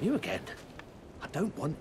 You again? I don't want...